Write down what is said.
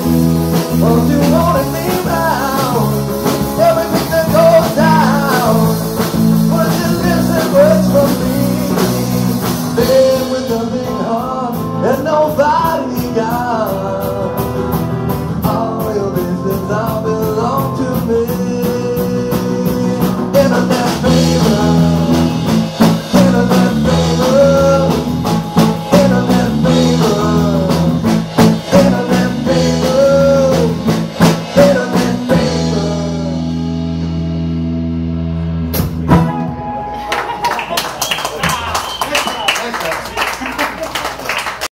Oh, do I?